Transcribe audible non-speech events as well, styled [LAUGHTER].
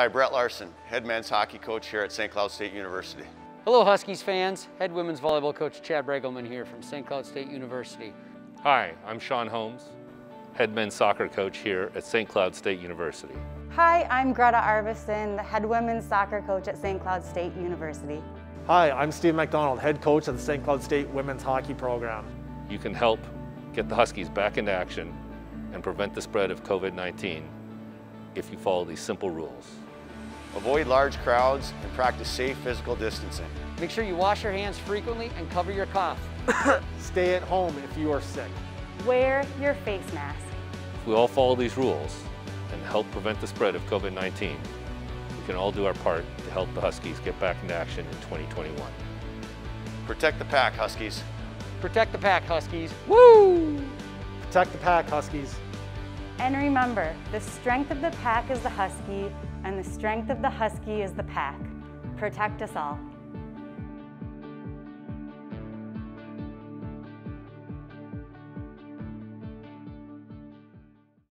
Hi, Brett Larson, head men's hockey coach here at St. Cloud State University. Hello Huskies fans, head women's volleyball coach Chad Braegelmann here from St. Cloud State University. Hi, I'm Sean Holmes, head men's soccer coach here at St. Cloud State University. Hi, I'm Greta Arvison, the head women's soccer coach at St. Cloud State University. Hi, I'm Steve McDonald, head coach of the St. Cloud State women's hockey program. You can help get the Huskies back into action and prevent the spread of COVID-19 if you follow these simple rules. Avoid large crowds and practice safe physical distancing. Make sure you wash your hands frequently and cover your cough. [COUGHS] Stay at home if you are sick. Wear your face mask. If we all follow these rules and help prevent the spread of COVID-19, we can all do our part to help the Huskies get back into action in 2021. Protect the pack, Huskies. Protect the pack, Huskies. Woo! Protect the pack, Huskies. And remember, the strength of the pack is the Husky, and the strength of the Husky is the pack. Protect us all.